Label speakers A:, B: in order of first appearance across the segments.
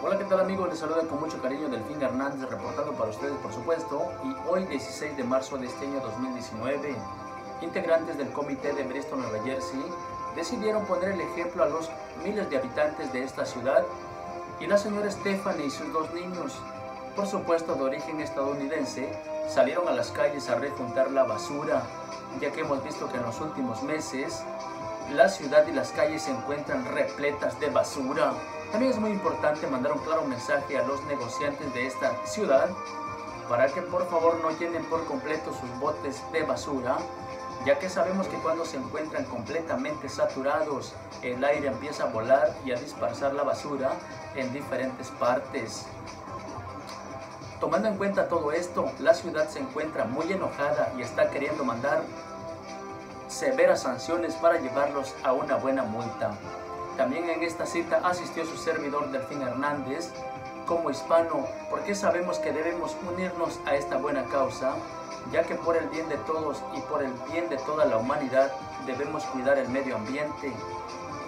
A: Hola, ¿qué tal amigos? Les saluda con mucho cariño Delfín Hernández reportando para ustedes, por supuesto. Y hoy, 16 de marzo de este año 2019, integrantes del comité de Bristol, Nueva Jersey, decidieron poner el ejemplo a los miles de habitantes de esta ciudad y la señora Stephanie y sus dos niños, por supuesto de origen estadounidense, salieron a las calles a rejuntar la basura, ya que hemos visto que en los últimos meses la ciudad y las calles se encuentran repletas de basura. También es muy importante mandar un claro mensaje a los negociantes de esta ciudad para que por favor no llenen por completo sus botes de basura, ya que sabemos que cuando se encuentran completamente saturados, el aire empieza a volar y a dispersar la basura en diferentes partes. Tomando en cuenta todo esto, la ciudad se encuentra muy enojada y está queriendo mandar severas sanciones para llevarlos a una buena multa. También en esta cita asistió su servidor Delfín Hernández como hispano, porque sabemos que debemos unirnos a esta buena causa, ya que por el bien de todos y por el bien de toda la humanidad debemos cuidar el medio ambiente,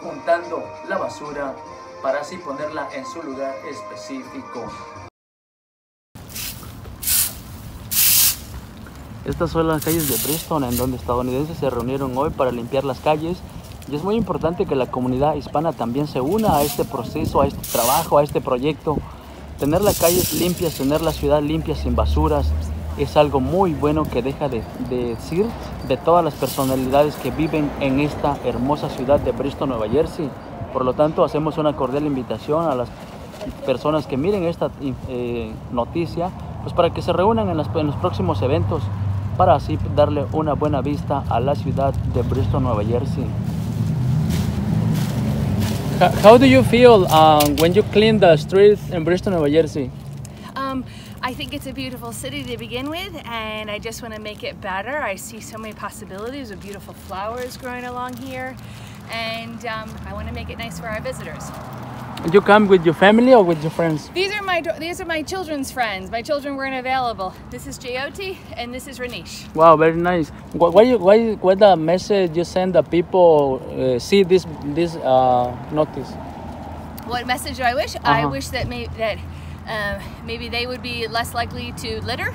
A: juntando la basura para así ponerla en su lugar específico. Estas son las calles de Bristol en donde estadounidenses se reunieron hoy para limpiar las calles y es muy importante que la comunidad hispana también se una a este proceso, a este trabajo, a este proyecto. Tener las calles limpias, tener la ciudad limpia sin basuras es algo muy bueno que deja de, de decir de todas las personalidades que viven en esta hermosa ciudad de Bristol, Nueva Jersey. Por lo tanto, hacemos una cordial invitación a las personas que miren esta eh, noticia, pues para que se reúnan en, en los próximos eventos para así darle una buena vista a la ciudad de Bristol, Nueva Jersey. How do you feel um, when you clean the streets in Bristol, Nueva Jersey?
B: Um, I think it's a beautiful city to begin with, and I just want to make it better. I see so many possibilities of beautiful flowers growing along here, and um, I want to make it nice for our visitors.
A: You come with your family or with your friends?
B: These are my these are my children's friends. My children weren't available. This is Jyoti and this is Ranish.
A: Wow, very nice. What why, why, what the message you send the people uh, see this this uh, notice?
B: What message do I wish?
A: Uh-huh.
B: I wish that may, that uh, maybe they would be less likely to litter,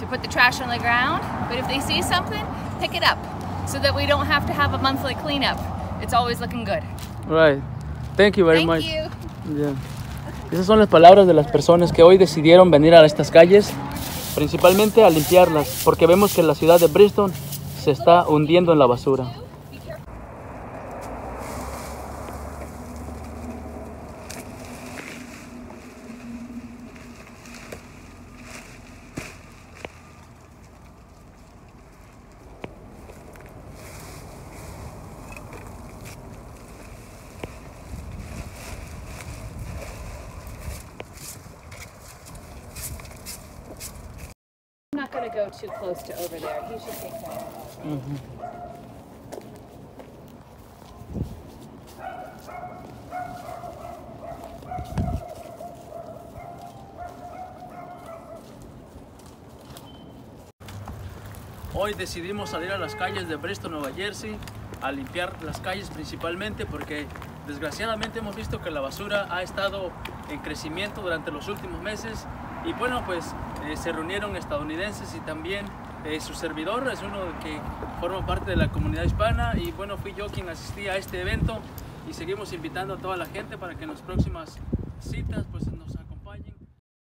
B: to put the trash on the ground. But if they see something, pick it up, so that we don't have to have a monthly cleanup. It's always looking good.
A: Right. Thank you very
B: Thank
A: much.
B: you.
A: Esas son las palabras de las personas que hoy decidieron venir a estas calles, principalmente a limpiarlas, porque vemos que la ciudad de Bristol se está hundiendo en la basura.
B: Going to go too close to over there. He should take of it.
A: Hoy decidimos salir a las calles de Bristol, Nueva Jersey, a limpiar las calles principalmente porque desgraciadamente hemos visto que la basura ha estado en crecimiento durante los últimos meses y bueno pues eh, se reunieron estadounidenses y también eh, su servidor es uno que forma parte de la comunidad hispana y bueno fui yo quien asistí a este evento y seguimos invitando a toda la gente para que en las próximas citas pues,